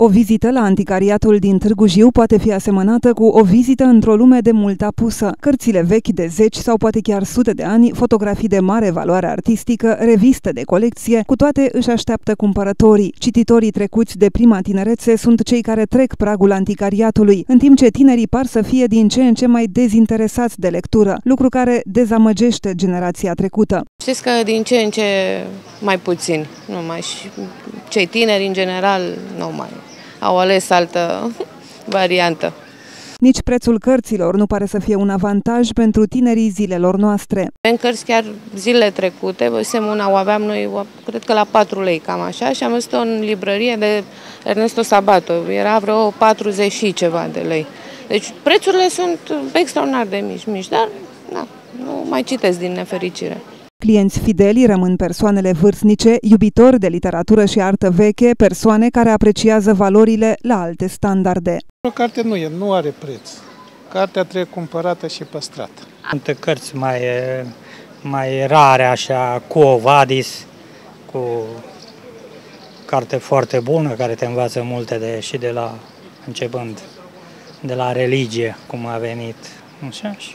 O vizită la anticariatul din Târgu Jiu poate fi asemănată cu o vizită într-o lume de mult apusă. Cărțile vechi de zeci sau poate chiar sute de ani, fotografii de mare valoare artistică, reviste de colecție, cu toate își așteaptă cumpărătorii. Cititorii trecuți de prima tinerețe sunt cei care trec pragul anticariatului, în timp ce tinerii par să fie din ce în ce mai dezinteresați de lectură, lucru care dezamăgește generația trecută. Știți că din ce în ce mai puțin, nu mai și cei tineri în general nu mai au ales altă variantă. Nici prețul cărților nu pare să fie un avantaj pentru tinerii zilelor noastre. În cărți chiar zilele trecute, văzusem una, o aveam noi, cred că la 4 lei, cam așa, și am văzut-o în librărie de Ernesto Sabato, era vreo 40 și ceva de lei. Deci prețurile sunt extraordinar de mici, mici, dar na, nu mai citesc din nefericire. Clienți fideli rămân persoanele vârstnice, iubitori de literatură și artă veche, persoane care apreciază valorile la alte standarde. O carte nu e, nu are preț. Cartea trebuie cumpărată și păstrată. Sunt cărți mai, mai rare, așa, cu Ovadis, cu carte foarte bună, care te învață multe de, și de la, începând de la religie, cum a venit. Așa, și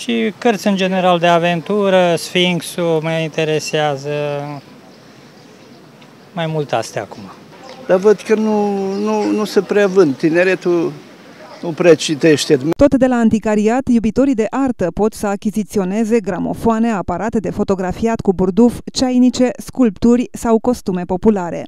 și cărți în general de aventură, Sfinxul mă interesează, mai mult astea acum. Dar văd că nu, nu, nu se prea vând, tineretul nu prea citește. Tot de la anticariat, iubitorii de artă pot să achiziționeze gramofoane, aparate de fotografiat cu burduf, ceainice, sculpturi sau costume populare.